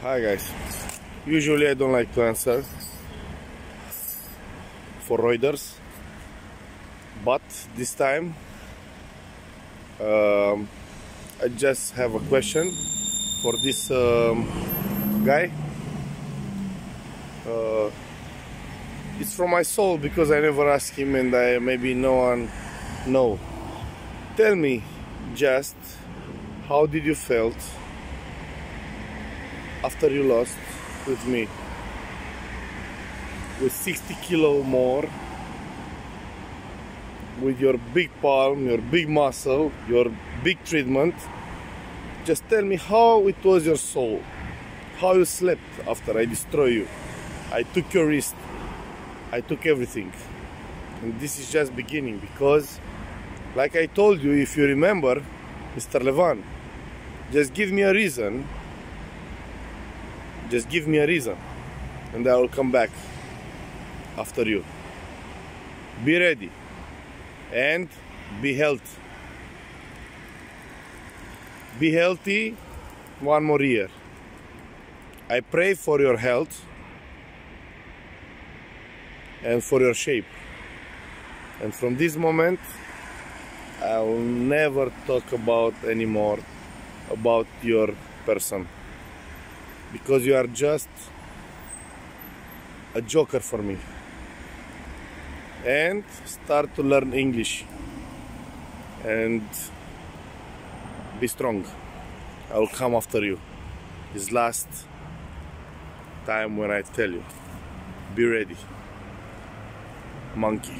Hi guys. Usually I don't like to answer for Reuters, but this time um, I just have a question for this um, guy. Uh, it's from my soul because I never asked him and I maybe no one know. Tell me just how did you felt after you lost with me. With 60 kilo more. With your big palm your big muscle your big treatment. Just tell me how it was your soul. How you slept after I destroy you. I took your wrist. I took everything. And this is just beginning because like I told you if you remember Mr. Levan just give me a reason just give me a reason and I will come back after you. Be ready and be healthy. Be healthy one more year. I pray for your health and for your shape. And from this moment, I will never talk about anymore about your person because you are just a joker for me. And start to learn English and be strong. I will come after you. This last time when I tell you be ready monkey